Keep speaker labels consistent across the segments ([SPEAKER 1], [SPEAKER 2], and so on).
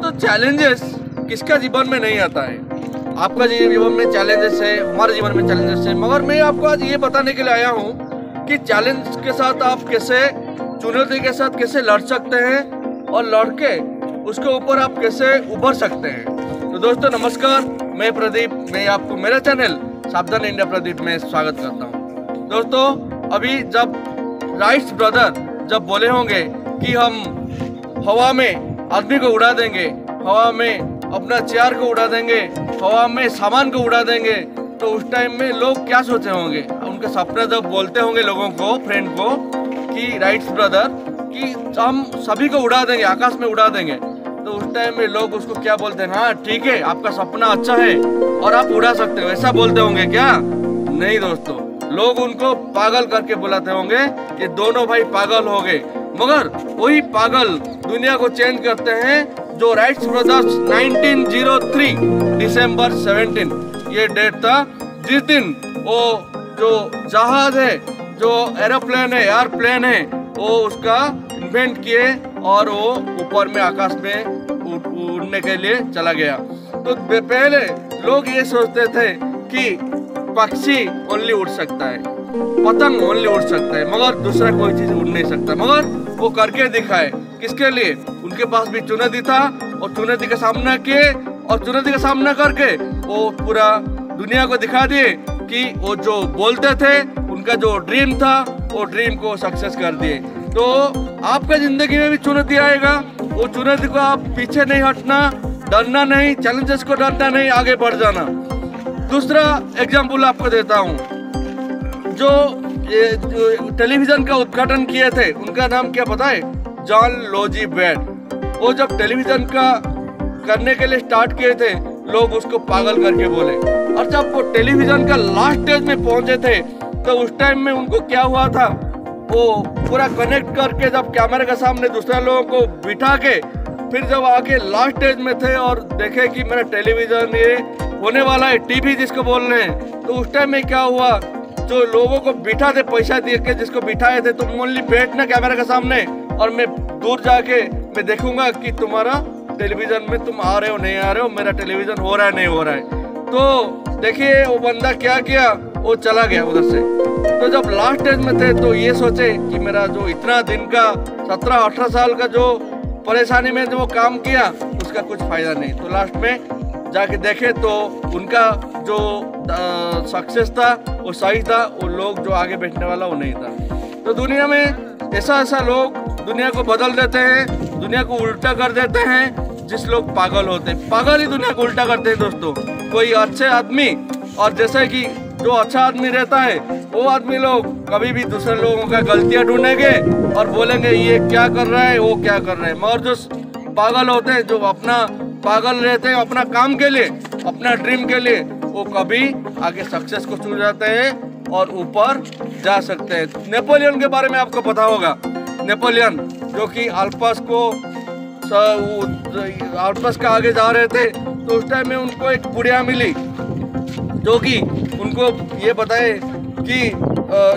[SPEAKER 1] दोस्तों चैलेंजेस किसका जीवन में नहीं आता है? आपका जीवन में चैलेंजेस है, हमारे जीवन में चैलेंजेस है, मगर मैं आपको आज ये बताने के लिए आया हूँ कि चैलेंज के साथ आप कैसे, चुनौती के साथ कैसे लड़ सकते हैं और लड़ के उसके ऊपर आप कैसे उभर सकते हैं। तो दोस्तों, नमस्कार, मैं प्रदीप, मैं आपको मेरे चैनल सावधान इंडिया प्रदीप में स्वागत करता हूँ। दोस्तों, अभी जब राइट्स ब्रदर जब बोले होंगे कि हम हवा में आदमी को उड़ा देंगे, हवा में अपना चेयर को उड़ा देंगे, हवा में सामान को उड़ा देंगे तो उस टाइम में लोग क्या सोचे होंगे? उनके सपने जब बोलते होंगे लोगों को फ्रेंड को, कि राइट्स ब्रदर कि हम सभी को उड़ा देंगे, आकाश में उड़ा देंगे। तो उस टाइम में लोग उसको क्या बोलते हैं? हाँ ठीक है, आपका सपना अच्छा है, और आप उड़ा सकते हो। ऐसा बोलते होंगे क्या? नहीं दोस्तों, लोग उनको पागल करके बुलाते होंगे कि दोनों भाई पागल हो गए। मगर वही पागल दुनिया को चेंज करते हैं जो राइट्स ब्रदर्स 1903 दिसंबर 17 ये डेट था जिस दिन वो जो जहाज़ है, जो एरोप्लेन है एयरप्लेन है, वो उसका इन्वेंट किए और वो ऊपर में आकाश में उड़ने के लिए चला गया। तो पहले लोग ये सोचते थे कि पक्षी ओनली उड़ सकता है। पतंग ओनली उड़ सकता है? मगर दूसरा कोई चीज़ उड़ नहीं सकता। मगर वो करके दिखाए। किसके लिए? उनके पास भी चुनौती था और चुनौती का सामना किए और चुनौती का सामना करके वो पूरा दुनिया को दिखा दिए कि वो जो बोलते थे, उनका जो ड्रीम था, वो ड्रीम को सक्सेस कर दिए। तो आपका ज़िंदगी में भी चुनौती आएगा। वो चुनौती को आप पीछे नहीं हटना, डरना नहीं चैलेंजेस को डरना नहीं, आगे बढ़ जाना। दूसरा एग्ज़ाम्पल आपको देता हूँ। जो, टेलीविज़न का उद्घाटन किए थे उनका नाम क्या पता है? जॉन लोजी बैड वो जब टेलीविज़न का करने के लिए स्टार्ट किए थे लोग उसको पागल करके बोले। और जब वो टेलीविज़न का लास्ट स्टेज में पहुँचे थे तो उस टाइम में उनको क्या हुआ था? वो पूरा कनेक्ट करके जब कैमरे के सामने दूसरे लोगों को बिठा के फिर जब आके लास्ट स्टेज में थे और देखे कि मेरा टेलीविज़न ये होने वाला है टीवी जिसको बोल रहे हैं तो उस टाइम में क्या हुआ? जो लोगों को बिठा थे पैसा दे के, जिसको बिठाए थे तुम ओनली बैठना कैमरा के सामने। और मैं दूर जाके मैं देखूँगा कि तुम्हारा टेलीविज़न में तुम आ रहे हो, नहीं आ रहे हो, मेरा टेलीविज़न हो रहा है, नहीं हो रहा है। तो देखिए, वो बंदा क्या किया? वो चला गया उधर से। तो जब लास्ट स्टेज में थे तो ये सोचे कि मेरा जो इतना दिन का, सत्रह, अठारह साल का जो परेशानी में जो काम किया, उसका कुछ फ़ायदा नहीं। तो लास्ट में जाके देखे तो उनका जो सक्सेस था, वो सही था, वो लोग जो आगे बैठने वाला वो नहीं था। तो दुनिया में ऐसा ऐसा लोग दुनिया को बदल देते हैं, दुनिया को उल्टा कर देते हैं, जिस लोग पागल होते हैं। पागल ही दुनिया को उल्टा करते हैं दोस्तों। कोई अच्छे आदमी, और जैसे कि जो अच्छा आदमी रहता है, वो आदमी लोग कभी भी दूसरे लोगों का गलतियाँ ढूंढेंगे और बोलेंगे, ये क्या कर रहा है, वो क्या कर रहा है? मगर जो पागल होते हैं, जो अपना पागल रहते हैं, अपना काम के लिए, अपना ड्रीम के लिए वो कभी आगे सक्सेस को चुन जाते हैं और ऊपर जा सकते हैं। नेपोलियन के बारे में आपको पता होगा। नेपोलियन जो कि अल्पस को अल्पस का आगे जा रहे थे तो उस टाइम में उनको एक बुढ़िया मिली, जो कि उनको ये बताए कि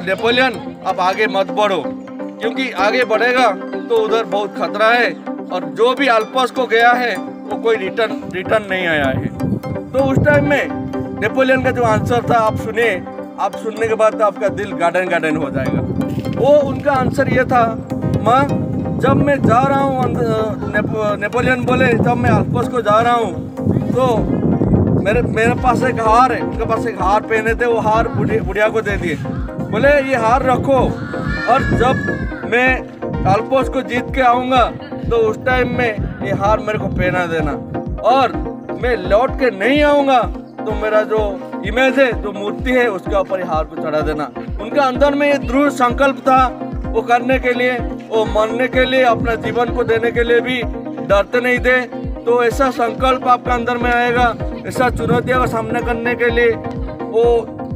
[SPEAKER 1] नेपोलियन आप आगे मत बढ़ो, क्योंकि आगे बढ़ेगा तो उधर बहुत खतरा है, और जो भी अल्पस को गया है, वो कोई रिटर्न रिटर्न नहीं आया है। तो उस टाइम में नेपोलियन का जो आंसर था आप सुने आप सुनने के बाद तो आपका दिल गार्डन गार्डन हो जाएगा। वो उनका आंसर ये था माँ जब मैं जा रहा हूँ नेपो, नेपोलियन बोले जब मैं अल्पस को जा रहा हूँ तो मेरे मेरे पास एक हार है। उनके पास एक हार पहने थे वो हार बुढ़िया को दे दिए। बोले ये हार रखो और जब मैं अल्पोस को जीत के आऊँगा तो उस टाइम में ये हार मेरे को पहना देना। और मैं लौट के नहीं आऊँगा तो मेरा जो इमेज है, जो मूर्ति है, उसके ऊपर हार को चढ़ा देना। उनका अंदर में ये दृढ़ संकल्प था, वो करने के लिए, वो मरने के लिए, अपना जीवन को देने के लिए भी डरते नहीं थे। तो ऐसा संकल्प आपका अंदर में आएगा, ऐसा चुनौतियों का सामना करने के लिए वो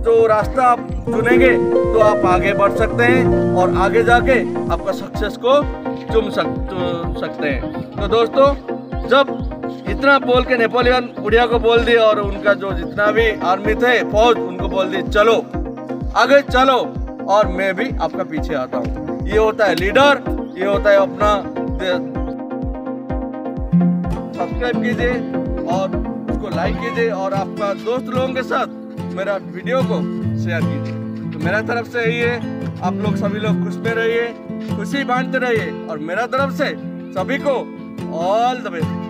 [SPEAKER 1] जो रास्ता आप चुनेंगे तो आप आगे बढ़ सकते हैं और आगे जाके आपका सक्सेस को चुन सक, चुन सकते हैं। तो दोस्तों, जब इतना बोल के नेपोलियन उड़िया को बोल दिया और उनका जो जितना भी आर्मी थे, फौज, उनको बोल दी चलो, आगे चलो। और मैं भी आपका पीछे आता हूँ। ये होता है लीडर, ये होता है अपना सब्सक्राइब कीजिए और उसको लाइक कीजिए और आपका दोस्त लोगों के साथ मेरा वीडियो को शेयर कीजिए। तो मेरा तरफ़ से यही है। आप लोग सभी लोग खुश में रहिए, खुशी बांटते रहिए और मेरा तरफ़ से सभी को ऑल द बेस्ट